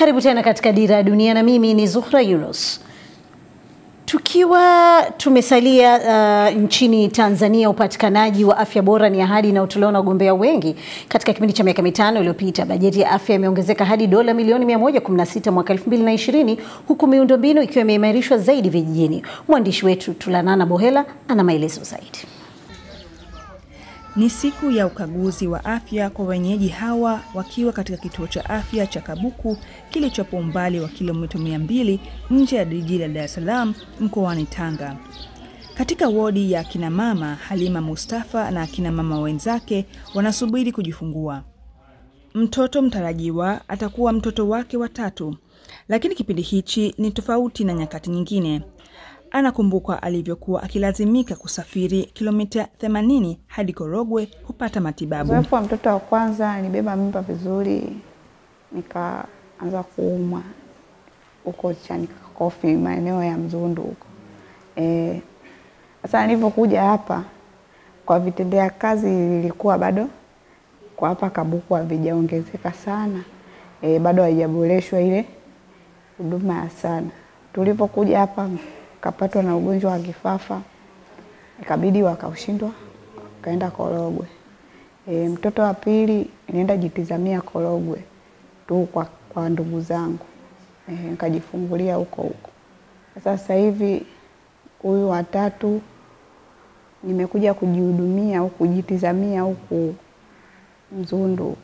Karibu tena katika Dira ya Dunia na mimi ni Zuhra Yunus. Tukiwa tumesalia uh, nchini Tanzania, upatikanaji wa afya bora ni ahadi inayotolewa na wagombea wengi. Katika kipindi cha miaka mitano iliyopita, bajeti ya afya imeongezeka hadi dola milioni 116 mwaka 2020 huku miundombinu ikiwa imeimarishwa zaidi vijijini. Mwandishi wetu Tulanana Bohela ana maelezo zaidi. Ni siku ya ukaguzi wa afya kwa wenyeji hawa wakiwa katika kituo cha afya cha Kabuku kilichopo umbali wa kilomita 200 nje ya jiji la Dar es Salaam mkoani Tanga. Katika wodi ya kina mama, Halima Mustafa na akina mama wenzake wanasubiri kujifungua. Mtoto mtarajiwa atakuwa mtoto wake wa tatu, lakini kipindi hichi ni tofauti na nyakati nyingine. Anakumbuka alivyokuwa akilazimika kusafiri kilomita 80 hadi Korogwe kupata matibabu. Uzoefu wa mtoto wa kwanza, nilibeba mimba vizuri, nikaanza kuumwa huko Chanikakofi, maeneo ya Mzundu huko. E, sasa nilivyokuja hapa kwa vitendea kazi lilikuwa bado kwa hapa Kabuku havijaongezeka sana, e, bado haijaboreshwa ile huduma ya sana. Tulivyokuja hapa kapatwa na ugonjwa wa kifafa, ikabidi wakaushindwa, kaenda Korogwe. E, mtoto wa pili nienda jitizamia Korogwe tu kwa, kwa ndugu zangu e, nikajifungulia huko huko. Sasa hivi huyu watatu nimekuja kujihudumia au kujitizamia huku Mzundu.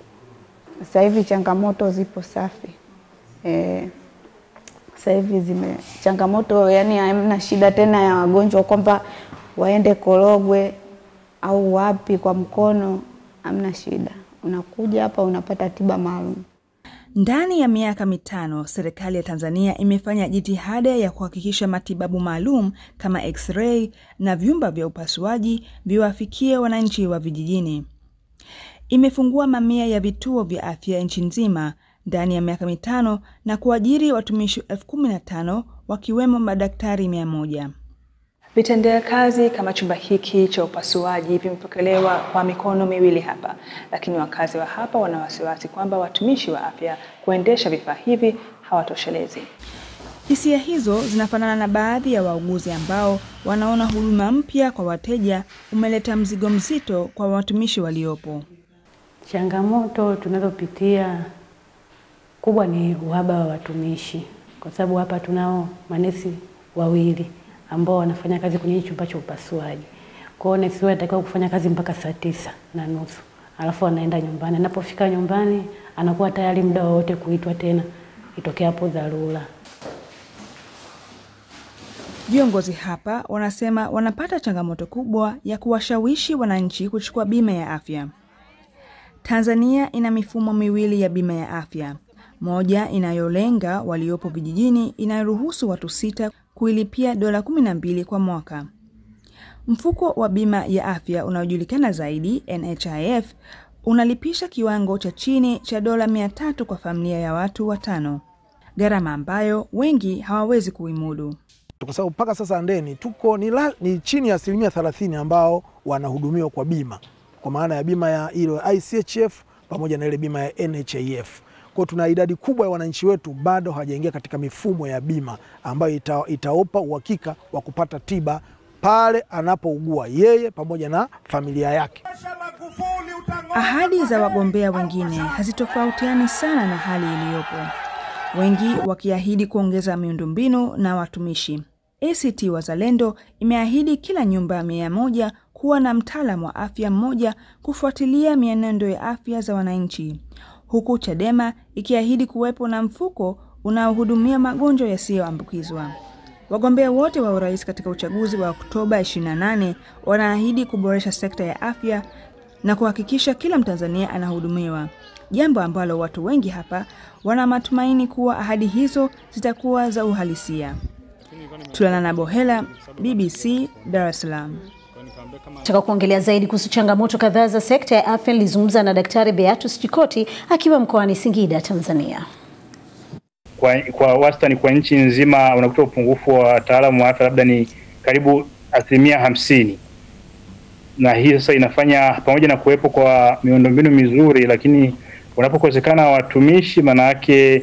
Sasa hivi changamoto zipo safi e, sasa hivi zime changamoto, yani hamna shida tena ya wagonjwa kwamba waende Korogwe au wapi kwa mkono, hamna shida. Unakuja hapa unapata tiba maalum. Ndani ya miaka mitano, serikali ya Tanzania imefanya jitihada ya kuhakikisha matibabu maalum kama x-ray na vyumba vya upasuaji viwafikie wananchi wa vijijini. Imefungua mamia ya vituo vya afya nchi nzima ndani ya miaka mitano na kuajiri watumishi elfu kumi na tano wakiwemo madaktari mia moja. Vitendea kazi kama chumba hiki cha upasuaji vimepokelewa kwa mikono miwili hapa, lakini wakazi wa hapa wana wasiwasi kwamba watumishi wa afya kuendesha vifaa hivi hawatoshelezi. Hisia hizo zinafanana na baadhi ya wauguzi ambao wanaona huduma mpya kwa wateja umeleta mzigo mzito kwa watumishi waliopo. Changamoto tunazopitia kubwa ni uhaba wa watumishi, kwa sababu hapa tunao manesi wawili ambao wanafanya kazi kwenye chumba cha upasuaji. Kwa hiyo nesi anatakiwa kufanya kazi mpaka saa tisa na nusu alafu anaenda nyumbani. Anapofika nyumbani anakuwa tayari muda wowote kuitwa tena itokea hapo dharura. Viongozi hapa wanasema wanapata changamoto kubwa ya kuwashawishi wananchi kuchukua bima ya afya. Tanzania ina mifumo miwili ya bima ya afya, moja inayolenga waliopo vijijini inayoruhusu watu sita kuilipia dola kumi na mbili kwa mwaka. Mfuko wa bima ya afya unaojulikana zaidi NHIF unalipisha kiwango cha chini cha dola mia tatu kwa familia ya watu watano, gharama ambayo wengi hawawezi kuimudu. Kwa sababu mpaka sasa ndeni tuko ni, la, ni chini ya asilimia thelathini ambao wanahudumiwa kwa bima kwa maana ya bima ya ile ICHF pamoja na ile bima ya NHIF. Kwa tuna idadi kubwa ya wananchi wetu bado hawajaingia katika mifumo ya bima ambayo ita, itaopa uhakika wa kupata tiba pale anapougua yeye pamoja na familia yake. Ahadi za wagombea wengine hazitofautiani sana na hali iliyopo, wengi wakiahidi kuongeza miundombinu na watumishi. ACT Wazalendo imeahidi kila nyumba mia moja kuwa na mtaalamu wa afya mmoja kufuatilia mienendo ya afya za wananchi, huku Chadema ikiahidi kuwepo na mfuko unaohudumia magonjwa yasiyoambukizwa. Wagombea wote wa urais katika uchaguzi wa Oktoba 28 wanaahidi kuboresha sekta ya afya na kuhakikisha kila Mtanzania anahudumiwa, jambo ambalo watu wengi hapa wana matumaini kuwa ahadi hizo zitakuwa za uhalisia. Tulanana Bohela, BBC, Dar es Salaam. Taka kuongelea zaidi kuhusu changamoto kadhaa za sekta ya afya. Nilizungumza na Daktari Beatus Chikoti akiwa mkoani Singida, Tanzania. Kwa, kwa wastani kwa nchi nzima unakuta upungufu wa wataalamu wa afya labda ni karibu asilimia hamsini, na hii sasa inafanya pamoja na kuwepo kwa miundombinu mizuri, lakini unapokosekana watumishi, maana yake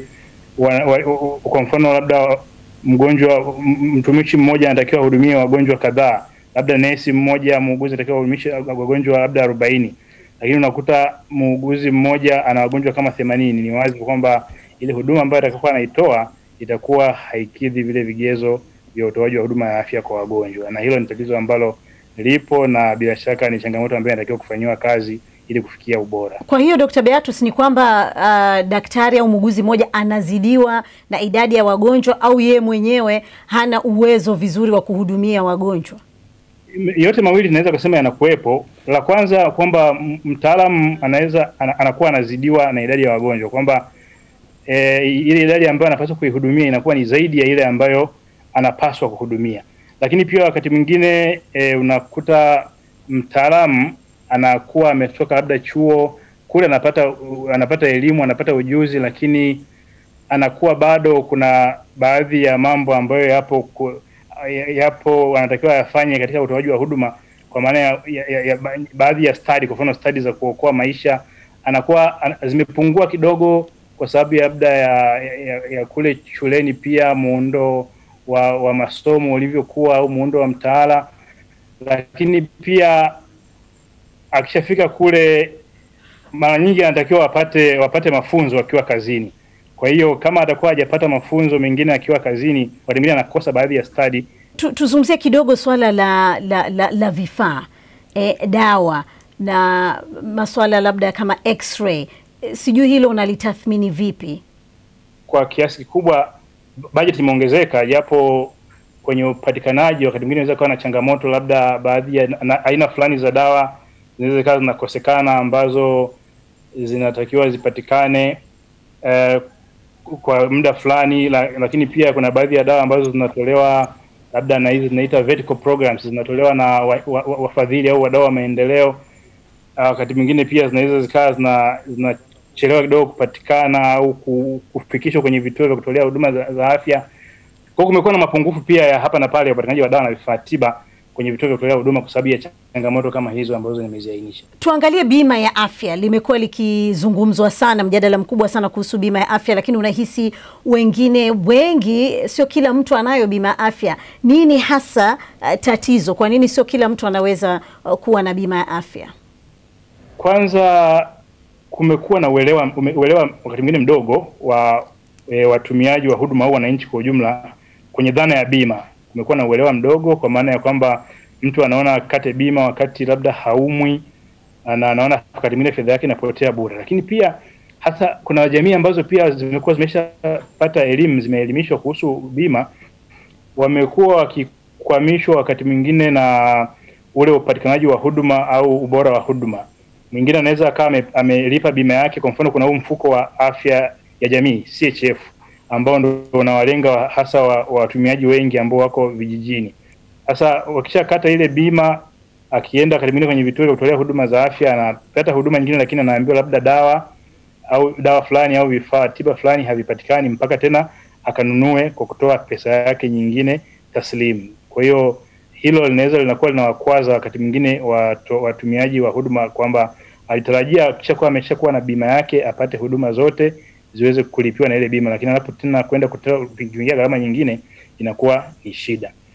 wa, wa, wa, kwa mfano labda mgonjwa mtumishi mmoja anatakiwa ahudumie wagonjwa kadhaa, labda nesi mmoja, muuguzi atakiwa ahudumishe wagonjwa labda arobaini, lakini unakuta muuguzi mmoja ana wagonjwa kama themanini. Ni wazi kwamba ile huduma ambayo atakakuwa anaitoa itakuwa haikidhi vile vigezo vya utoaji wa huduma ya afya kwa wagonjwa, na hilo ni tatizo ambalo lipo na bila shaka ni changamoto ambayo inatakiwa kufanyiwa kazi ili kufikia ubora. Kwa hiyo Dr. Beatus ni kwamba uh, daktari au muuguzi mmoja anazidiwa na idadi ya wagonjwa au yeye mwenyewe hana uwezo vizuri wa kuhudumia wagonjwa? Yote mawili tunaweza kusema yanakuwepo. La kwanza kwamba mtaalamu anaweza ana, anakuwa anazidiwa na idadi ya wagonjwa, kwamba e, ile idadi ambayo anapaswa kuihudumia inakuwa ni zaidi ya ile ambayo anapaswa kuhudumia. Lakini pia wakati mwingine e, unakuta mtaalamu anakuwa ametoka labda chuo kule, anapata anapata elimu, anapata ujuzi, lakini anakuwa bado kuna baadhi ya mambo ambayo yapo ku, yapo wanatakiwa yafanye katika utoaji wa huduma kwa maana ya, ya, ya, ya baadhi ya stadi, kwa mfano stadi za kuokoa maisha anakuwa an, zimepungua kidogo kwa sababu labda ya, ya, ya, ya kule shuleni pia muundo wa, wa masomo ulivyokuwa au muundo wa mtaala, lakini pia akishafika kule mara nyingi anatakiwa wapate wapate mafunzo wakiwa kazini. Kwa hiyo kama atakuwa hajapata mafunzo mengine akiwa kazini, wakati mwingine anakosa baadhi ya stadi Tu- Tuzungumzie kidogo swala la, la, la, la vifaa e, dawa na maswala labda kama x-ray. E, sijui hilo unalitathmini vipi? kwa kiasi kikubwa bajeti imeongezeka, japo kwenye upatikanaji wakati mwingine inaweza kuwa na changamoto, labda baadhi ya na, aina fulani za dawa zinaweza zikawa zinakosekana ambazo zinatakiwa zipatikane eh, kwa muda fulani la, lakini pia kuna baadhi ya dawa ambazo zinatolewa labda na hizi zinaita vertical programs zinatolewa na wafadhili wa, wa, wa au wadau wa maendeleo. Ah, wakati mwingine pia zinaweza zikawa zina zinachelewa kidogo kupatikana au ku- kufikishwa kwenye vituo vya kutolea huduma za, za afya. Kwa hiyo kumekuwa na mapungufu pia ya hapa na pale ya upatikanaji wa dawa na vifaa tiba kwenye vituo vya kutolea huduma kwa sababu ya changamoto kama hizo ambazo nimeziainisha. Tuangalie bima ya afya, limekuwa likizungumzwa sana, mjadala mkubwa sana kuhusu bima ya afya, lakini unahisi wengine wengi, sio kila mtu anayo bima ya afya. Nini hasa uh, tatizo? Kwa nini sio kila mtu anaweza uh, kuwa na bima ya afya? Kwanza kumekuwa na uelewa uelewa wakati mwingine mdogo wa e, watumiaji wa huduma au wananchi kwa ujumla kwenye dhana ya bima. Kumekuwa na uelewa mdogo kwa maana ya kwamba mtu anaona kate bima wakati labda haumwi na anaona wakati mwingine fedha yake inapotea bure. Lakini pia hasa kuna jamii ambazo pia zimekuwa zimeshapata elimu, zimeelimishwa kuhusu bima, wamekuwa wakikwamishwa wakati mwingine na ule upatikanaji wa huduma au ubora wa huduma. Mwingine anaweza akawa amelipa bima yake. Kwa mfano, kuna huu mfuko wa afya ya jamii CHF ambao ndio unawalenga hasa hasa wa- watumiaji wengi ambao wako vijijini. Sasa wakishakata ile bima, akienda karibuni kwenye vituo vya kutolea huduma za afya, anapata huduma nyingine, lakini anaambiwa labda dawa au dawa fulani au vifaa tiba fulani havipatikani mpaka tena akanunue kwa kutoa pesa yake nyingine taslimu. Kwa hiyo hilo linaweza linakuwa linawakwaza wakati mwingine watu- watumiaji wa huduma kwamba alitarajia akishakuwa ameshakuwa na bima yake apate huduma zote ziweze kulipiwa na ile bima, lakini anapo tena kwenda kuingia gharama nyingine inakuwa ni shida.